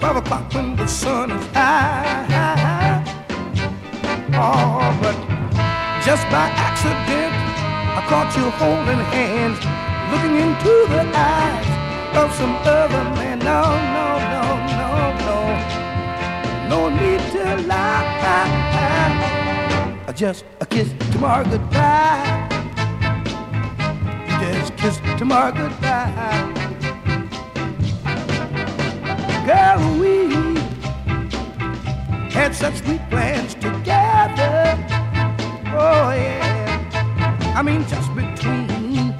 12 o'clock when the sun is high. Oh, but just by accident, I caught you holding hands, looking into the eyes of some other man. No, no, no, no, no. No need to lie. Just a kiss tomorrow goodbye. Just kiss tomorrow goodbye. Had such sweet plans together. Oh yeah. I mean, just between,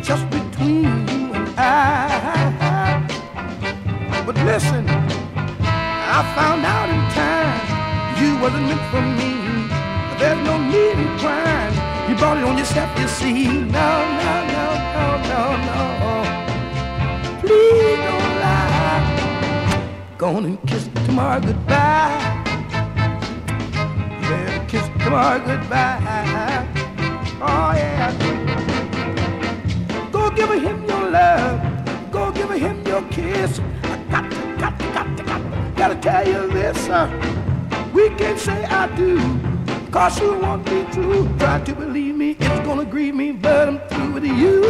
just between you and I. But listen, I found out in time you wasn't meant for me. There's no need in crying. You brought it on yourself, you see. No, no, no, no, lie. Go and kiss tomorrow goodbye. You better kiss tomorrow goodbye. Oh, yeah. Go give him your love. Go give him your kiss. I got to, got to, got to, got to, gotta tell you this. Uh, we can't say I do. Cause you won't be true. Try to believe me, it's gonna grieve me, but I'm through with you.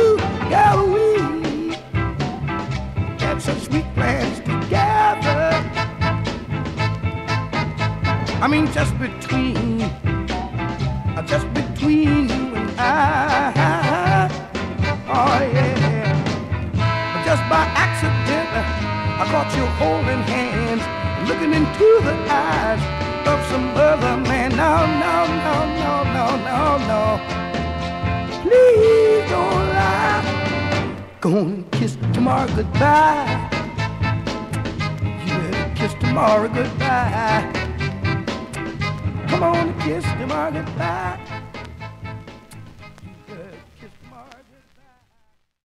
I mean, just between, uh, just between you and I. Oh, yeah. Just by accident, I caught you holding hands, looking into the eyes of some other man. No, no, no, no, no, no, no. Please don't lie. Go and kiss tomorrow goodbye. You better kiss tomorrow goodbye. Come on and kiss tomorrow goodbye.